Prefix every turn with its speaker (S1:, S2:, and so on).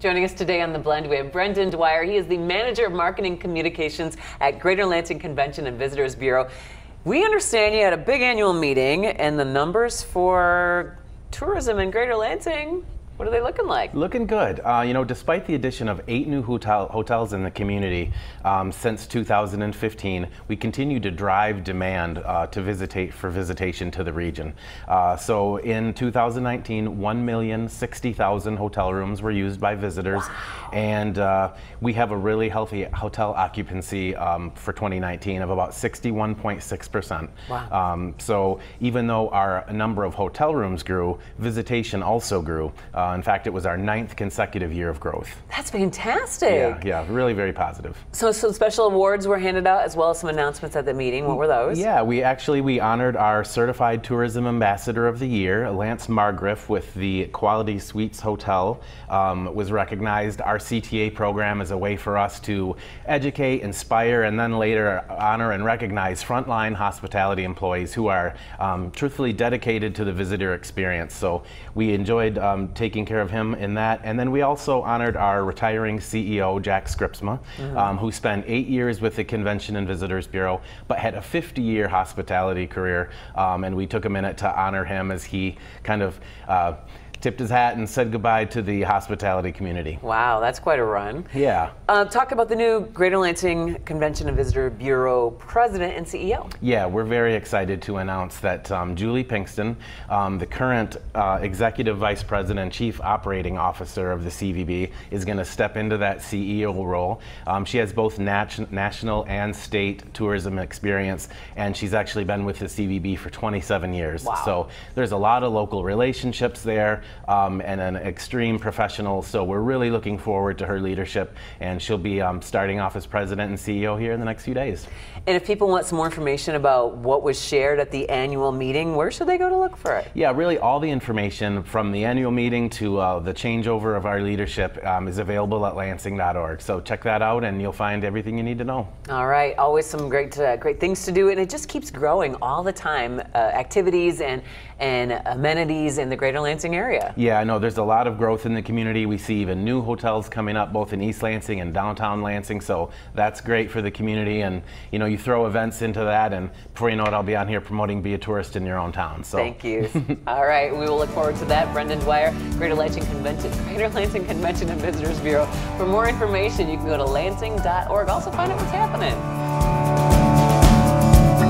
S1: Joining us today on The Blend, we have Brendan Dwyer. He is the Manager of Marketing Communications at Greater Lansing Convention and Visitors Bureau. We understand you had a big annual meeting, and the numbers for tourism in Greater Lansing what are they looking like?
S2: Looking good. Uh, you know, despite the addition of eight new hotel, hotels in the community um, since 2015, we continue to drive demand uh, to visitate for visitation to the region. Uh, so in 2019, 1,060,000 hotel rooms were used by visitors, wow. and uh, we have a really healthy hotel occupancy um, for 2019 of about 61.6 percent. Wow. Um, so even though our number of hotel rooms grew, visitation also grew. Uh, in fact, it was our ninth consecutive year of growth.
S1: That's fantastic.
S2: Yeah, yeah, really very positive.
S1: So some special awards were handed out as well as some announcements at the meeting. What were those?
S2: Yeah, we actually we honored our certified tourism ambassador of the year, Lance Margriff, with the Quality Suites Hotel um, was recognized. Our CTA program is a way for us to educate, inspire, and then later honor and recognize frontline hospitality employees who are um, truthfully dedicated to the visitor experience. So we enjoyed um, taking taking care of him in that. And then we also honored our retiring CEO, Jack Schripsema, mm-hmm. um, who spent eight years with the Convention and Visitors Bureau, but had a 50 year hospitality career. Um, and we took a minute to honor him as he kind of uh, tipped his hat and said goodbye to the hospitality community.
S1: Wow, that's quite a run.
S2: Yeah.
S1: Uh, talk about the new Greater Lansing Convention and Visitor Bureau President and CEO.
S2: Yeah, we're very excited to announce that um, Julie Pinkston, um, the current uh, Executive Vice President Chief Operating Officer of the CVB, is going to step into that CEO role. Um, she has both nat- national and state tourism experience, and she's actually been with the CVB for 27 years.
S1: Wow.
S2: So there's a lot of local relationships there um, and an extreme professional. So we're really looking forward to her leadership, and she'll be um, starting off as president and CEO here in the next few days.
S1: And if people want some more information about what was shared at the annual meeting, where should they go to look for it?
S2: Yeah, really all the information from the annual meeting to uh, the changeover of our leadership um, is available at lansing.org. So check that out, and you'll find everything you need to know.
S1: All right, always some great, uh, great things to do, and it just keeps growing all the time. Uh, activities and and amenities in the Greater Lansing area area.
S2: Yeah, I know there's a lot of growth in the community. We see even new hotels coming up both in East Lansing and downtown Lansing, so that's great for the community. And you know, you throw events into that, and before you know it, I'll be on here promoting Be a Tourist in your own town. So
S1: thank you. All right, we will look forward to that. Brendan Dwyer, Greater Lansing Convention, Greater Lansing Convention and Visitors Bureau. For more information, you can go to lansing.org. Also, find out what's happening.